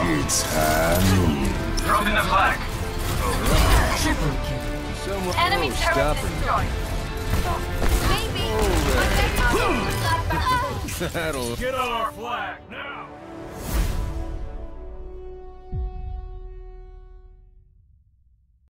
It's Hanu. Dropping the flag. Triple kill. Someone Enemy turret destroyed. Maybe. That'll Get on our flag now.